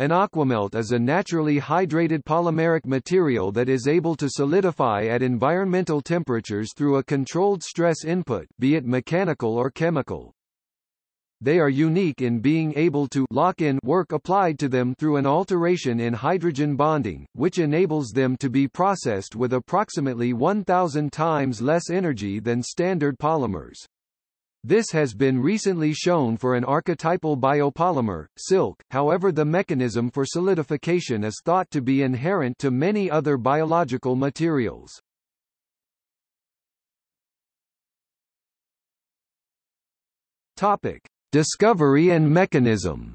An aquamelt is a naturally hydrated polymeric material that is able to solidify at environmental temperatures through a controlled stress input be it mechanical or chemical. They are unique in being able to lock in work applied to them through an alteration in hydrogen bonding, which enables them to be processed with approximately 1000 times less energy than standard polymers. This has been recently shown for an archetypal biopolymer, silk, however the mechanism for solidification is thought to be inherent to many other biological materials. Topic. Discovery and mechanism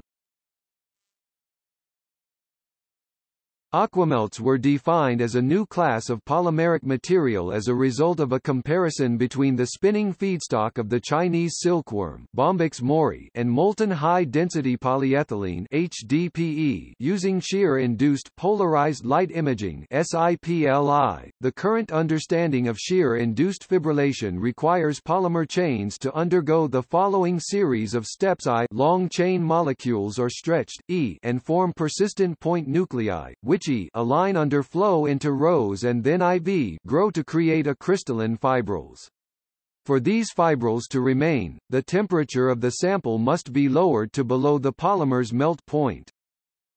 Aquamelts were defined as a new class of polymeric material as a result of a comparison between the spinning feedstock of the Chinese silkworm Bombyx mori and molten high-density polyethylene HDPE using shear-induced polarized light imaging SIPLI. The current understanding of shear-induced fibrillation requires polymer chains to undergo the following series of steps I long chain molecules are stretched, E and form persistent point nuclei, which E align under flow into rows and then IV grow to create a crystalline fibrils. For these fibrils to remain, the temperature of the sample must be lowered to below the polymer's melt point.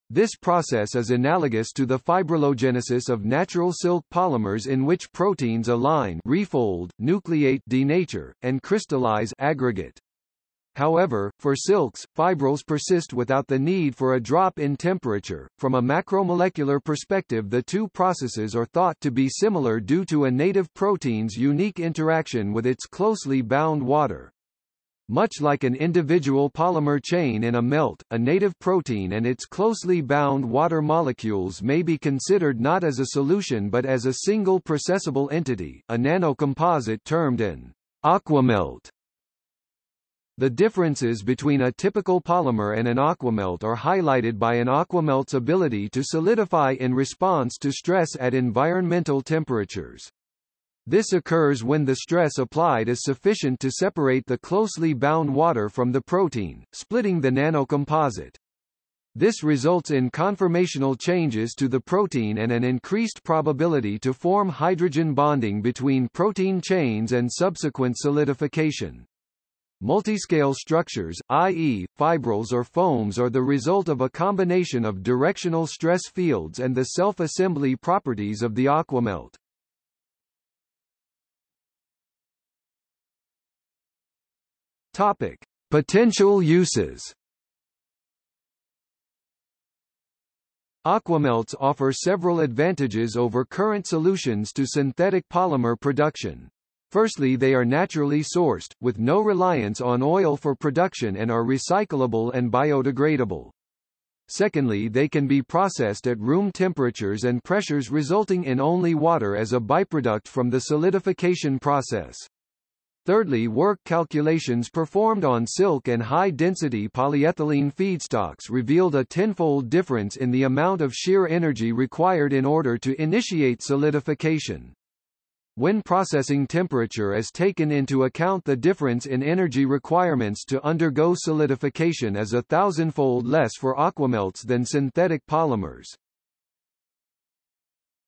This process is analogous to the fibrillogenesis of natural silk polymers in which proteins align refold, nucleate denature, and crystallize aggregate. However, for silks, fibrils persist without the need for a drop in temperature. From a macromolecular perspective the two processes are thought to be similar due to a native protein's unique interaction with its closely bound water. Much like an individual polymer chain in a melt, a native protein and its closely bound water molecules may be considered not as a solution but as a single processable entity, a nanocomposite termed an aquamelt. The differences between a typical polymer and an aquamelt are highlighted by an aquamelt's ability to solidify in response to stress at environmental temperatures. This occurs when the stress applied is sufficient to separate the closely bound water from the protein, splitting the nanocomposite. This results in conformational changes to the protein and an increased probability to form hydrogen bonding between protein chains and subsequent solidification. Multiscale structures, i.e., fibrils or foams are the result of a combination of directional stress fields and the self-assembly properties of the aquamelt. Topic: Potential uses. Aquamelts offer several advantages over current solutions to synthetic polymer production. Firstly they are naturally sourced, with no reliance on oil for production and are recyclable and biodegradable. Secondly they can be processed at room temperatures and pressures resulting in only water as a byproduct from the solidification process. Thirdly work calculations performed on silk and high-density polyethylene feedstocks revealed a tenfold difference in the amount of shear energy required in order to initiate solidification. When processing temperature is taken into account the difference in energy requirements to undergo solidification is a thousandfold less for aquamelts than synthetic polymers.